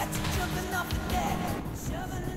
Got you jumping off the deck.